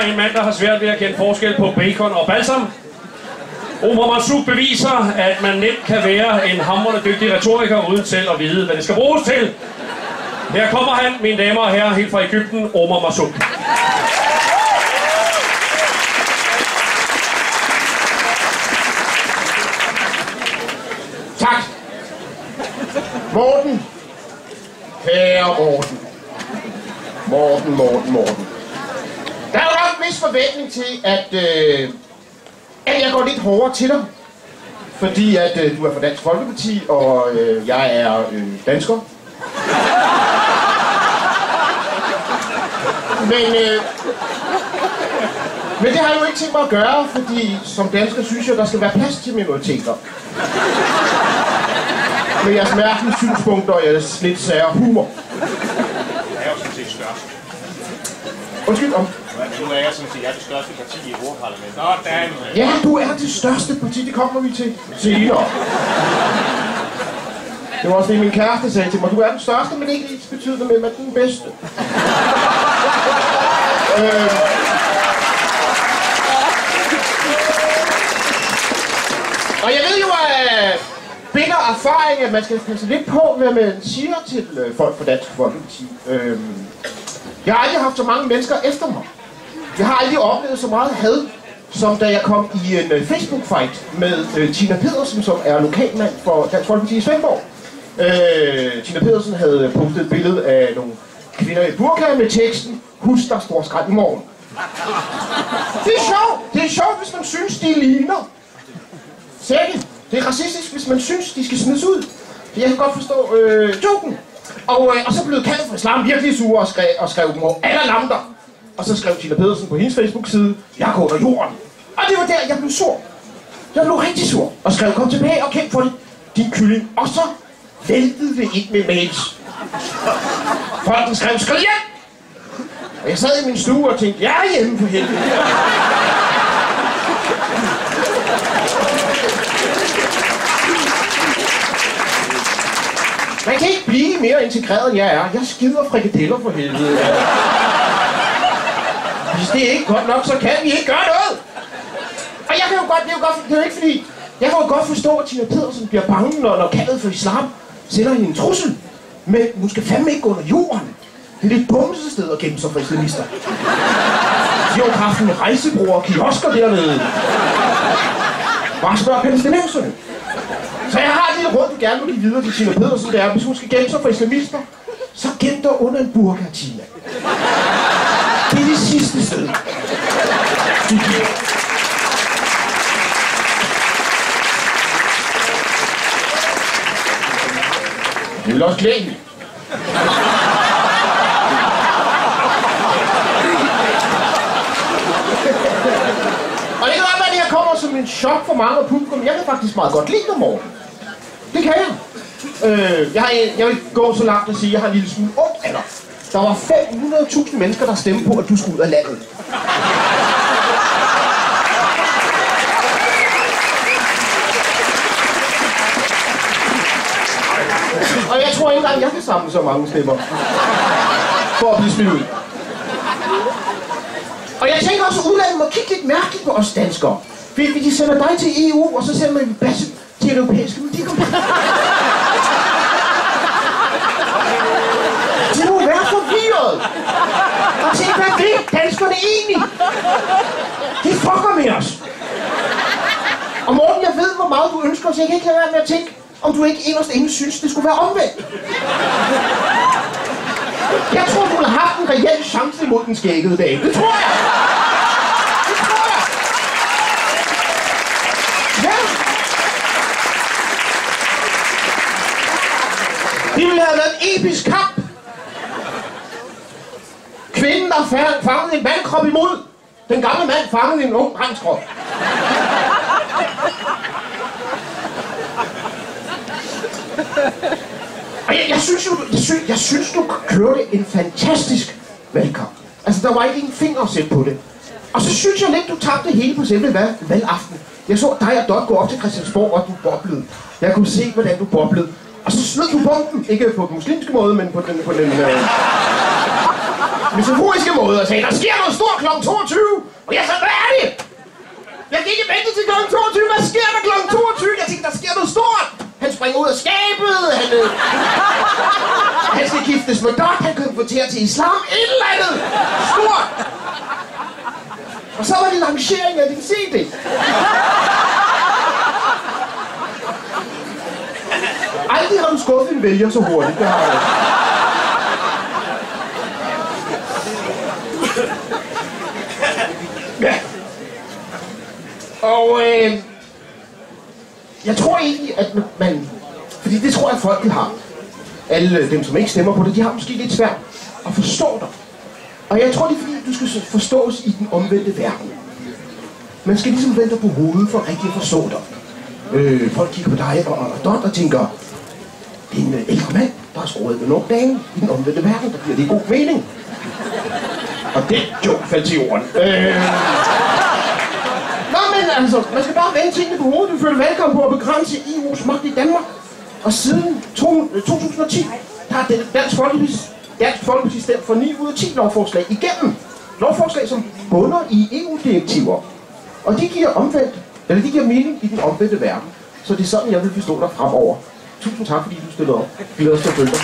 er en mand, der har svært ved at kende forskel på bacon og balsam. Omar Masuk beviser, at man nemt kan være en hamrende dygtig retoriker, uden selv at vide, hvad det skal bruges til. Her kommer han, mine damer og herrer, helt fra Ægypten, Omar Masuk. Tak. Morten. Kære Morten. Morten, Morten, Morten. Der er vis forventning til, at, øh, at jeg går lidt hårdere til dig. Fordi at øh, du er fra Dansk Folkeparti, og øh, jeg er øh, dansker. Men, øh, men det har jeg jo ikke tænkt mig at gøre, fordi som dansker synes jeg, der skal være plads til minoriteter. Med jeres mærkelige synspunkter og jeres lidt sære humor. Jeg er jo sådan set størst. Undskyld om. Nu er jeg sådan set jeg er det største parti i Europaparlamentet. Sådan. Ja, du er det største parti, det kommer vi til senere. Det var også det, min kæreste sagde til mig. Du er den største, men ikke ens betydende med, at den bedste. øh. Og jeg ved jo af bitter erfaring, at man skal passe lidt på, hvad man siger til øh, folk fra Dansk Folkeparti. Øh. Jeg har aldrig haft så mange mennesker efter mig. Jeg har aldrig oplevet så meget had, som da jeg kom i en uh, Facebook-fight med uh, Tina Pedersen, som er lokalmand for Dansk Folkeparti i Svendborg. Uh, Tina Pedersen havde postet et billede af nogle kvinder i burka med teksten Husk, der stor skræt i morgen. Det er sjovt. Det er sjovt, hvis man synes, de ligner. Sække. Det er racistisk, hvis man synes, de skal smides ud. Jeg kan godt forstå øh, joken. Og, øh, og så blev kaldet for islam virkelig sure og skrev, og skrev dem over alle lamter. Og så skrev Tina Pedersen på hendes Facebook-side, jeg går under jorden. Og det var der, jeg blev sur. Jeg blev rigtig sur. Og skrev, kom tilbage og kæmp for det. Din kylling. Og så væltede det ind med mails. Folken skrev, skriv hjem! Og jeg sad i min stue og tænkte, jeg er hjemme for helvede. Man kan ikke blive mere integreret, end jeg er. Jeg skider frikadeller for helvede. Det er ikke godt nok, så kan vi ikke gøre noget. Og jeg kan jo godt, det er jo, godt, det er jo ikke fordi, jeg kan jo godt forstå, at Tina Pedersen bliver bange, når, når kaldet for islam sender hende en trussel. Men hun skal fandme ikke gå under jorden. Det er det dummeste sted at gemme sig for islamister. De har jo haft en rejsebror og kiosker dernede. Bare spørg palæstinenserne. Så jeg har lige råd, du gerne vil give videre til Tina Pedersen, det er, hvis hun skal gemme sig for islamister, så gem dig under en burka, Tina. Det er det sidste sted. Du giver. Det vil også klæde. Og det kan godt være, at jeg kommer som en chok for mange af publikum. Jeg kan faktisk meget godt lide dig, morgen. Det kan jeg. Øh, jeg, har, jeg vil gå så langt at sige, at jeg har en lille smule ondt af dig. Der var 500.000 mennesker, der stemte på, at du skulle ud af landet. Og jeg tror ikke engang, jeg kan samle så mange stemmer. For at blive smidt ud. Og jeg tænker også, at udlandet må kigge lidt mærkeligt på os danskere. Fordi de sender dig til EU, og så sender man Basse til europæiske men de kommer... De må være forvirret. Og tænke, hvad vil danskerne egentlig? De fucker med os. Og Morten, jeg ved, hvor meget du ønsker, så jeg kan ikke lade være med at tænke, om du ikke inderst inden synes, det skulle være omvendt. Jeg tror, du har haft en reel chance imod den skækkede dag. Det tror jeg. Det tror jeg. Ja. Det ville have været en episk kamp. Kvinden, der fangede en mandkrop imod. Den gamle mand fangede en ung drengskrop. Og jeg, jeg, synes jo, jeg, synes, jeg synes, du kørte en fantastisk valgkamp. Altså, der var ikke en finger at sætte på det. Og så synes jeg lidt, du tabte hele på selve valg, valgaften. Jeg så dig og Dot gå op til Christiansborg, og du boblede. Jeg kunne se, hvordan du boblede. Og så snød du bomben. Ikke på den muslimske måde, men på den... På den øh metaforiske måde og sagde, der sker noget stort kl. 22. Og jeg sagde, hvad er det? Jeg kan ikke vente til kl. 22. Hvad sker der kl. 22? Jeg tænkte, der sker noget stort. Han springer ud af skabet. Han, øh, han skal giftes med Dot. Han konverterer til islam. Et eller andet. Stort. Og så var det lancering af din CD. Aldrig har du skuffet en vælger så hurtigt. Det har jeg. Ja. Og øh, jeg tror egentlig, at man... Fordi det tror jeg, folket har. Alle dem, som ikke stemmer på det, de har måske lidt svært at forstå dig. Og jeg tror, det er fordi, du skal forstås i den omvendte verden. Man skal ligesom vente på hovedet for rigtig at forstå dig. Øh, folk kigger på dig og, og Dot og tænker, det er en øh, ældre mand, der har skruet med nogle dage i den omvendte verden. Der bliver det god mening. Og det joke faldt til jorden. Øh... Nå, men altså, man skal bare vende tingene på hovedet. Du føler velkommen på at begrænse EU's magt i Danmark. Og siden to, øh, 2010, der har den- Dansk Folkeparti, Dansk Folkeparti stemt for 9 ud af 10 lovforslag igennem. Lovforslag, som bunder i EU-direktiver. Og de giver omvendt, eller de giver mening i den omvendte verden. Så det er sådan, jeg vil forstå dig fremover. Tusind tak, fordi du stillede op. Glæder os til at følge dig.